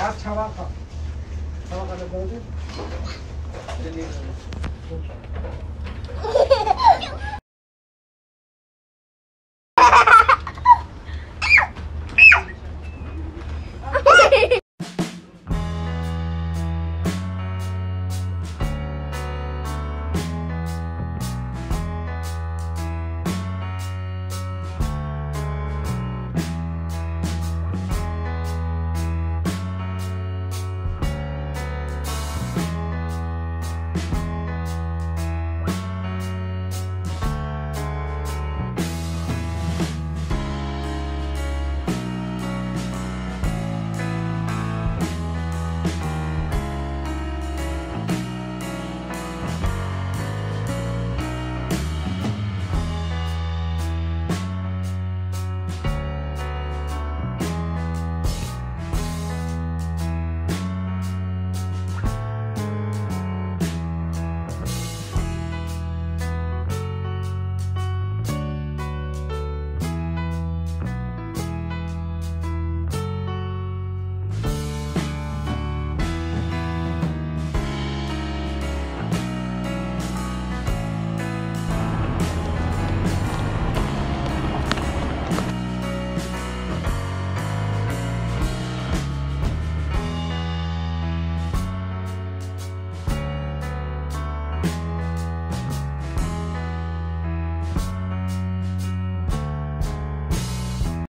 야 차와가 차와가 너 뭐지?